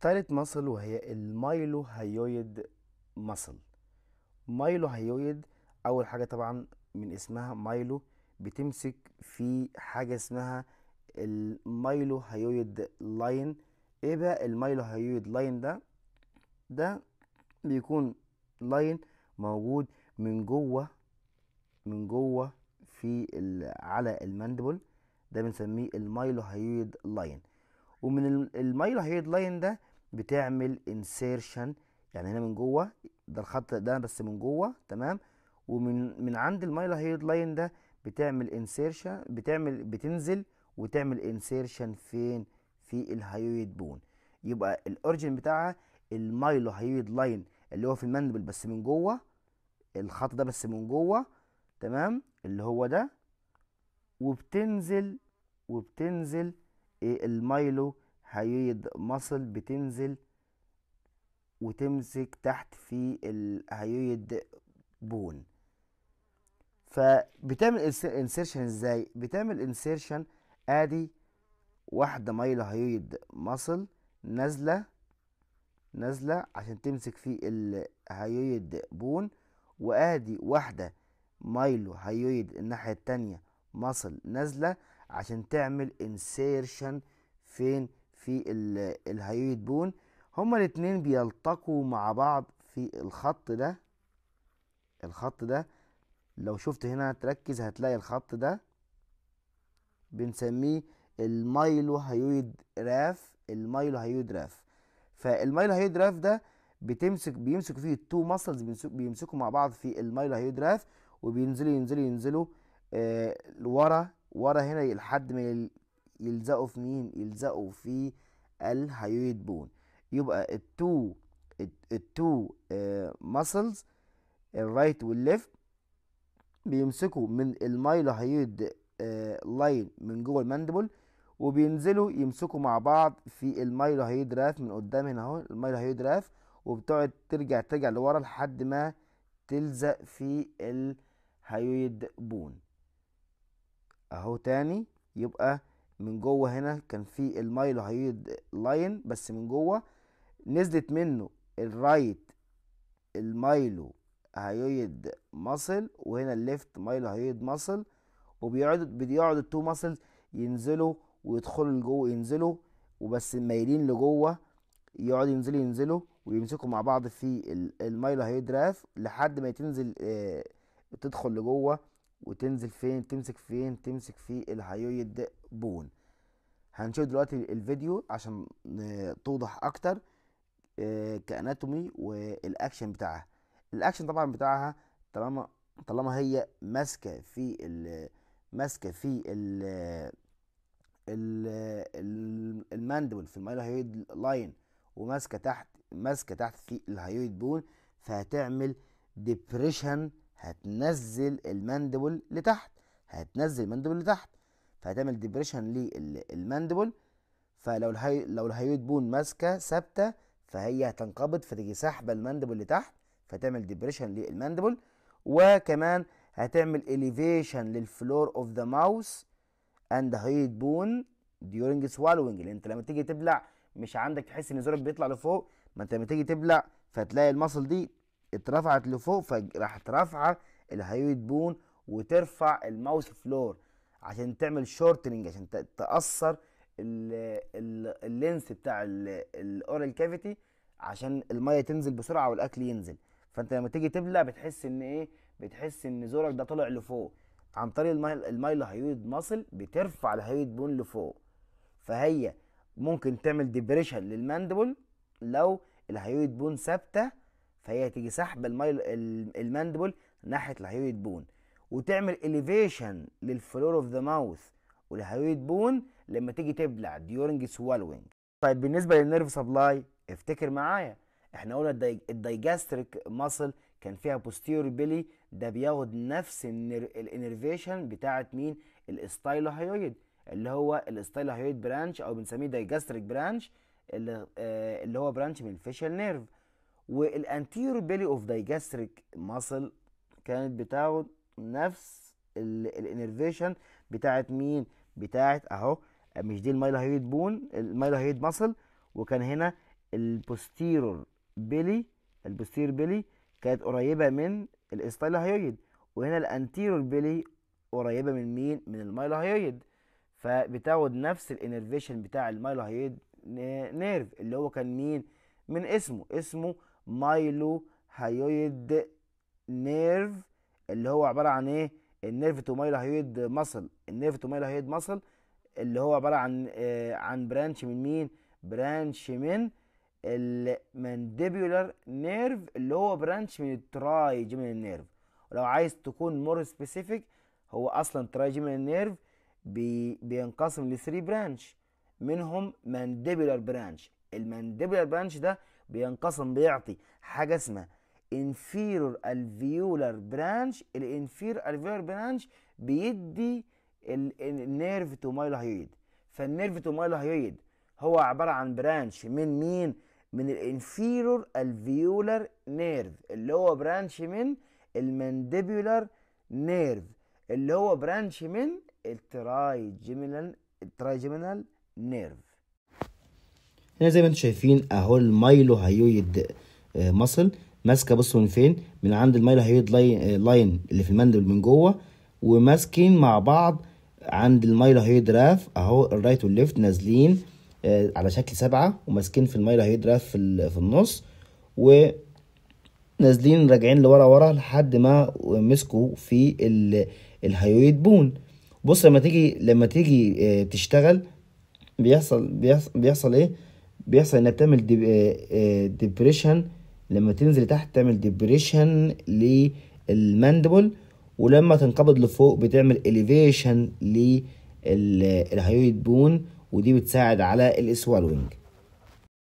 تالت muscle وهي ال mylohyoid muscle mylohyoid أول حاجة طبعا من اسمها mylo بتمسك في حاجة اسمها ال mylohyoid line إيه بقى ال mylohyoid line ده؟ ده بيكون line موجود من جوه من جوه في على ال mandible ده بنسميه ال mylohyoid line ومن ال- ال mylohyoid line ده بتعمل insertion يعني هنا من جوه ده الخط ده بس من جوه تمام؟ ومن من عند ال mylohyoid line ده بتعمل insertion بتعمل بتنزل وتعمل insertion فين؟ في ال hyoid bone يبقى ال origin بتاعها ال mylohyoid line اللي هو في ال mandible بس من جوه الخط ده بس من جوه تمام؟ اللي هو ده. وبتنزل وبتنزل إيه؟ ال mylohyoid muscle بتنزل وتمسك تحت في ال hyoid bone فبتعمل insertion إزاي؟ بتعمل insertion آدي واحدة mylohyoid muscle نازلة نازلة عشان تمسك في ال hyoid bone وآدي واحدة mylohyoid الناحية التانية muscle نازلة عشان تعمل insertion فين؟ في ال- ال hyoid bone. هما الاتنين بيلتقوا مع بعض في الخط ده. الخط ده لو شفت هنا تركز هتلاقي الخط ده بنسميه ال mylohyoid raphe ال mylohyoid raphe. فال mylohyoid raphe ده بتمسك بيمسكوا فيه ال two muscles بيمسكوا مع بعض في ال mylohyoid raphe وبينزلوا ينزلوا ينزلوا آه ورا ورا هنا لحد ما يلزقوا في مين؟ يلزقوا في ال hyoid bone. يبقى التو التو ماسلز الرايت والليفت بيمسكوا من ال mylohyoid line من جوه ال mandible وبينزلوا يمسكوا مع بعض في ال mylohyoid raphe من قدام هنا أهو ال mylohyoid raphe وبتقعد ترجع ترجع لورا لحد ما تلزق في ال hyoid bone. أهو تاني يبقى من جوه هنا كان في ال mylohyoid line بس من جوه نزلت منه ال right ال mylohyoid muscle وهنا ال left mylohyoid muscle وبيقعدوا بيقعدوا ال two muscles ينزلوا ويدخلوا لجوه ينزلوا وبس مايلين لجوه يقعدوا ينزلوا ينزلوا ويمسكوا مع بعض في ال- ال mylohyoid raphe لحد ما تنزل آه، تدخل لجوه وتنزل فين تمسك فين تمسك في ال hyoid bone. هنشوف دلوقتي الفيديو عشان توضح أكتر آه، ك anatomy وال action بتاعها. الأكشن طبعا بتاعها طالما طالما هي ماسكة في ماسكة في ال ال- ال- ال mandible في ال mylohyoid line وماسكة تحت ماسكة تحت في ال hyoid bone فهتعمل depression هتنزل ال mandible لتحت هتنزل ال mandible لتحت فهتعمل depression لل mandible فلو ال hy لو ال hyoid bone ماسكة ثابتة فهي هتنقبض فتيجي ساحبة ال mandible لتحت فتعمل depression لل mandible وكمان هتعمل elevation لل floor of the mouth and hyoid bone during swallowing. لأن انت لما تيجي تبلع مش عندك تحس إن زورك بيطلع لفوق ما انت لما تيجي تبلع فتلاقي ال muscle دي اترفعت لفوق فراحت رافعه ال hyoid bone وترفع ال mouth floor عشان تعمل shortening عشان تقصر ال- ال- ال length بتاع ال oral cavity عشان المية تنزل بسرعة والأكل ينزل. فأنت لما تيجي تبلع بتحس إن إيه؟ بتحس إن زورك ده طالع لفوق. عن طريق ال myl ال mylohyoid muscle بترفع ال hyoid bone لفوق. فهي ممكن تعمل depression لل mandible لو ال hyoid bone ثابتة فهي تيجي ساحبة ال myl ال- ال mandible ناحية ال hyoid bone وتعمل elevation لل floor of the mouth وال hyoid bone لما تيجي تبلع during swallowing طيب بالنسبة لل nerve supply افتكر معايا إحنا قلنا ال di- ال digastric muscle كان فيها posterior belly ده بياخد نفس ال innervation بتاعت مين؟ ال stylohyoid اللي هو ال stylohyoid branch أو بنسميه digastric branch اللي, آه اللي هو branch من ال facial nerve وال anterior belly of digastric muscle كانت بتاخد نفس ال innervation بتاعت مين؟ بتاعت أهو مش دي ال mylohyoid bone ال mylohyoid muscle وكان هنا ال posterior belly ال posterior belly كانت قريبة من ال stylohyoid وهنا ال anterior belly قريبة من مين؟ من ال mylohyoid فبتاخد نفس ال innervation بتاع ال mylohyoid nerve اللي هو كان مين؟ من اسمه. اسمه mylohyoid nerve اللي هو عبارة عن إيه؟ ال nerve to mylohyoid muscle ال nerve to mylohyoid muscle اللي هو عبارة عن آه عن branch من مين؟ branch من ال mandibular nerve اللي هو branch من ال trigeminal nerve ولو عايز تكون more specific هو أصلا tri nerve بي بينقسم ل 3 branch منهم mandibular branch ال mandibular branch ده بينقسم بيعطي حاجة اسمها inferior alveolar branch. ال inferior alveolar branch بيدي ال nerve to mylohyoid فال nerve to mylohyoid هو عبارة عن branch من مين؟ من ال inferior alveolar nerve اللي هو branch من ال mandibular nerve اللي هو branch من ال trigeminal ال trigeminal nerve هنا زي ما أنتم شايفين اهو ال mylohyoid muscle ماسكة بصوا من فين؟ من عند ال mylohyoid line اللي في ال mandible من جوه وماسكين مع بعض عند ال mylohyoid raphe اهو ال right وال left نازلين على شكل سبعة وماسكين في ال mylohyoid raphe في, النص ونازلين راجعين لورا ورا لحد ما مسكوا في ال hyoid bone. بص لما تيجي لما تيجي تشتغل بيحصل بيحصل, بيحصل إيه؟ بيحصل إنها بتعمل depression لما تنزل تحت تعمل depression لل mandible ولما تنقبض لفوق بتعمل elevation لل hyoid bone ودي بتساعد على ال swallowing